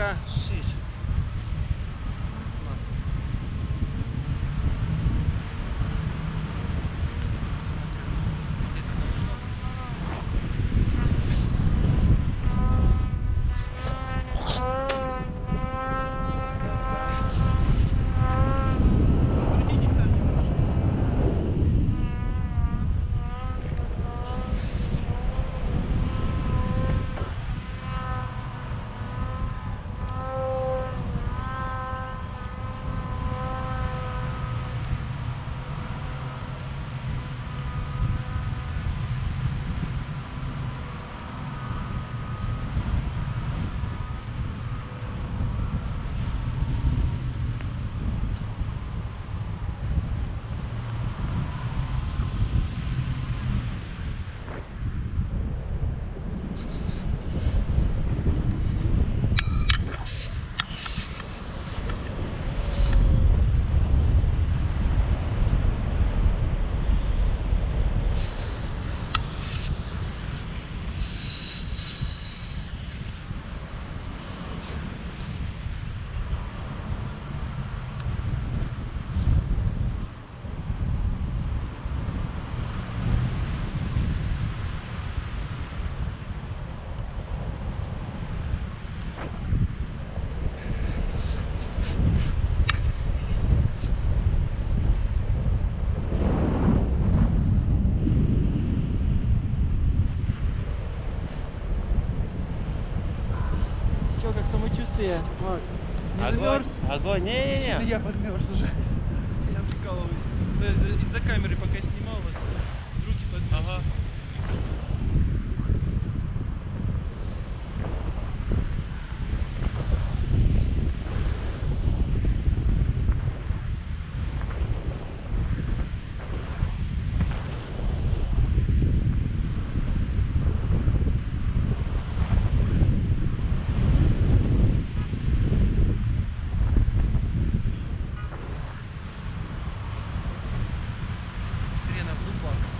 Aka 6. Самочувствие? Макс? Не Огонь, замерз? огонь, не-не-не. Я подмерз уже. Я прикалываюсь. Из-за- Из-за камеры пока снимал вас, руки подмерз. Ага. Fuck.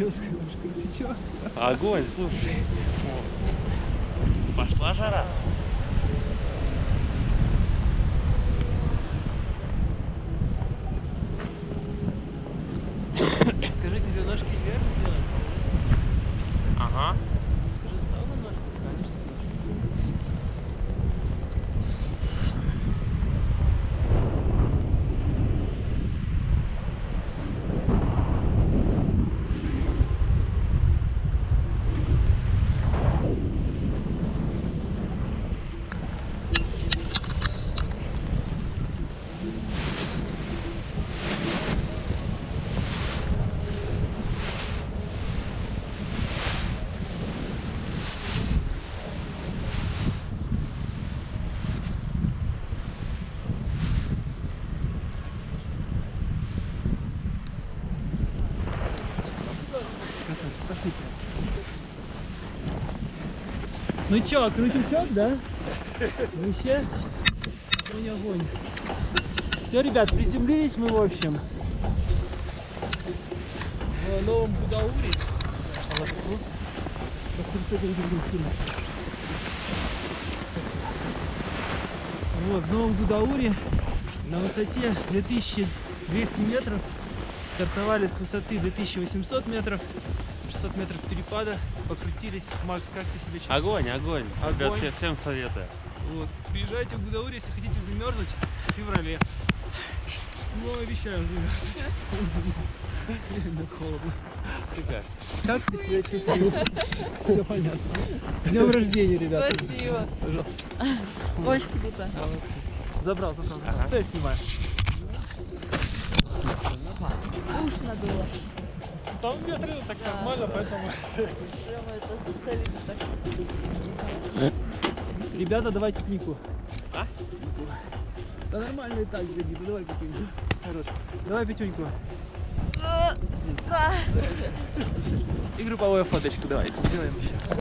Чё скажешь? Огонь, слушай. О, Пошла жара. Скажи, тебе ножки вверх сделать? Ага. Скажи, стал на ножки, станешь на ножки? Ну чё, крутичок, да? Вообще, огонь, огонь. Все, ребят, приземлились мы, в общем, в Новом Будауре. Вот, в Новом Будауре на высоте 2200 метров стартовали с высоты 2800 метров 600 метров перепада покрутились Макс как ты себя чувствуешь Огонь, огонь. Ребят, Огонь. все- всем советую. Вот. Приезжайте в Гудаури, если хотите замерзнуть в феврале. Ну, обещаем замерзнуть. Реально холодно. Ты как? Как ты себя чувствуешь? Все понятно. С днем рождения, ребята. Спасибо. Пожалуйста. Очень круто. Забрал, забрал. Ага. Что я снимаю? Уж надуло. Там ветрено так Да. нормально, поэтому... Прямо это солидно так. Ребята, давайте книгу. А? Да нормально и так, Георгий, ну давай какую-нибудь. Хорош. Давай пятюньку. Да. И групповую фоточку давайте сделаем еще.